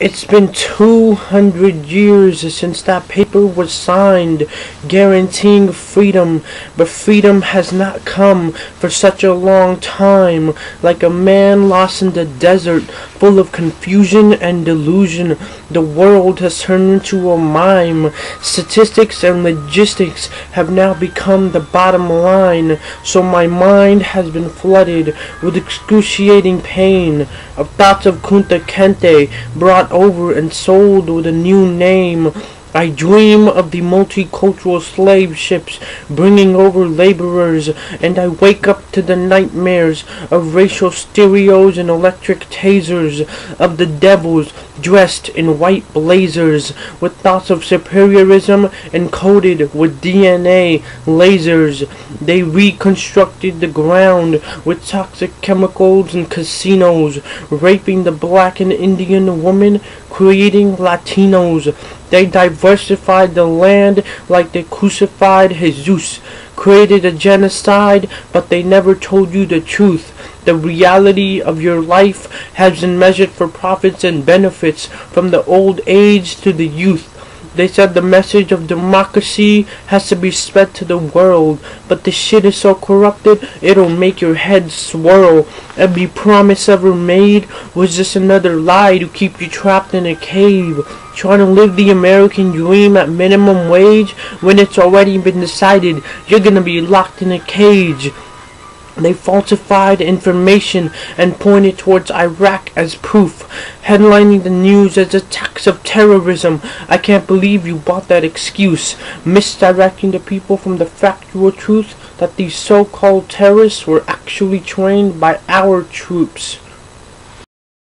It's been 200 years since that paper was signed, guaranteeing freedom, but freedom has not come for such a long time, like a man lost in the desert, full of confusion and delusion. The world has turned into a mime. Statistics and logistics have now become the bottom line, so my mind has been flooded with excruciating pain of thoughts of Kunta Kinte brought over and sold with a new name. I dream of the multicultural slave ships bringing over laborers, and I wake up to the nightmares of racial stereos and electric tasers, of the devils dressed in white blazers, with thoughts of superiorism encoded with DNA lasers. They reconstructed the ground with toxic chemicals and casinos, raping the black and Indian woman, creating Latinos. They diversified the land like they crucified Jesus, created a genocide, but they never told you the truth. The reality of your life has been measured for profits and benefits from the old age to the youth. They said the message of democracy has to be spread to the world, but the shit is so corrupted it'll make your head swirl. Every promise ever made was just another lie to keep you trapped in a cave, trying to live the American dream at minimum wage when it's already been decided you're gonna be locked in a cage. They falsified information and pointed towards Iraq as proof, headlining the news as attacks of terrorism. I can't believe you bought that excuse, misdirecting the people from the factual truth that these so-called terrorists were actually trained by our troops.